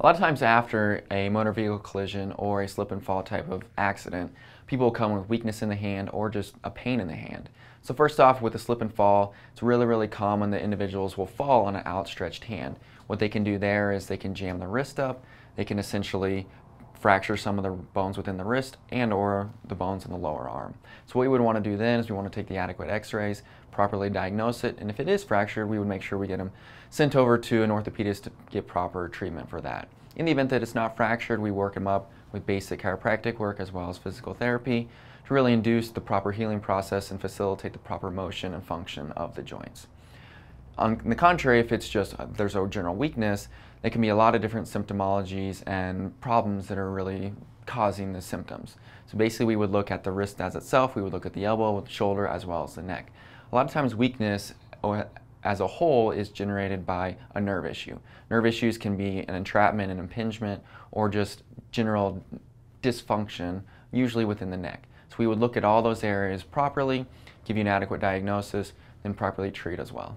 A lot of times after a motor vehicle collision or a slip and fall type of accident, people come with weakness in the hand or just a pain in the hand. So first off, with a slip and fall, it's really, really common that individuals will fall on an outstretched hand. What they can do there is they can jam the wrist up, they can essentially fracture some of the bones within the wrist and or the bones in the lower arm. So what we would want to do then is we want to take the adequate x-rays, properly diagnose it, and if it is fractured, we would make sure we get them sent over to an orthopedist to get proper treatment for that. In the event that it's not fractured, we work them up with basic chiropractic work as well as physical therapy to really induce the proper healing process and facilitate the proper motion and function of the joints. On the contrary, if it's just uh, there's a general weakness, there can be a lot of different symptomologies and problems that are really causing the symptoms. So basically we would look at the wrist as itself, we would look at the elbow, the shoulder, as well as the neck. A lot of times weakness as a whole is generated by a nerve issue. Nerve issues can be an entrapment, an impingement, or just general dysfunction, usually within the neck. So we would look at all those areas properly, give you an adequate diagnosis, then properly treat as well.